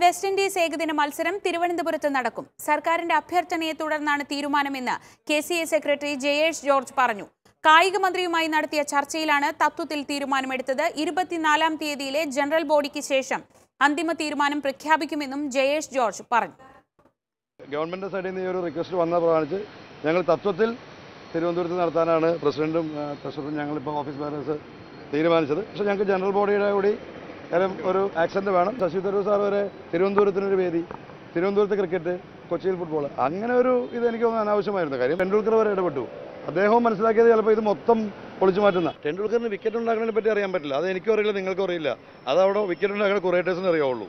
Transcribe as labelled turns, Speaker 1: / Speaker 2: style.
Speaker 1: West Indies ഏകദിന മത്സരം തിരുവനന്തപുരത്ത് നടക്കും. സർക്കാരിന്റെ അഭ്യർത്ഥനയെ തുടർന്നാണ് തീരുമാനമെന്ന് K C A secretary Jayesh George പറഞ്ഞു. കായിക മന്ത്രിയുമായി നടത്തിയ ചർച്ചയിലാണ് തത്വത്തിൽ തീരുമാനമെടുത്തത്. ഇരുപത്തിനാലാം തീയതിയിലെ ജനറൽ ബോഡിക്ക് ശേഷം അന്തിമ തീരുമാനം പ്രഖ്യാപിക്കുമെന്നും ജയേഷ് ജോർജ് പറഞ്ഞു.
Speaker 2: ഗവൺമെന്റ് സൈഡിൽ നിന്ന് ഈ ഒരു റിക്വസ്റ്റ് വന്ന പ്രമാണിച്ച് ഞങ്ങൾ തത്വത്തിൽ തിരുവനന്തപുരത്ത് നടത്താനാണ് പ്രസിഡന്റും ട്രഷറും ഞങ്ങളിപ്പോൾ ഓഫീസ് ബാലൻസ് തീരുമാനിച്ചത്. പക്ഷേ ഞങ്ങൾക്ക് ജനറൽ ബോഡിയുടെ കൂടി കാര്യം ഒരു ആക്സന്റ് വേണം. ശശി തരൂർ സാർ വരെ തിരുവനന്തപുരത്തിനൊരു വേദി. തിരുവനന്തപുരത്ത് ക്രിക്കറ്റ് കൊച്ചിയിൽ ഫുട്ബോൾ അങ്ങനെ ഒരു ഇത് എനിക്ക് തോന്നുന്നു അനാവശ്യമായിരുന്നു. കാര്യം ടെണ്ടുൽക്കർ വരെ ഇടപെട്ടു. അദ്ദേഹവും മനസ്സിലാക്കിയത് ചിലപ്പോൾ ഇത് മൊത്തം പൊളിച്ചു മാറ്റുന്ന. ടെണ്ടുൽക്കറിന് വിക്കറ്റ് ഉണ്ടാക്കുന്നതിനെ പറ്റി അറിയാൻ പറ്റില്ല. അത് എനിക്കും അറിയില്ല നിങ്ങൾക്കും അറിയില്ല. അതവിടെ വിക്കറ്റ് ഉണ്ടാക്കുന്ന കുറേറ്റേഴ്സിന് അറിയാവുള്ളൂ.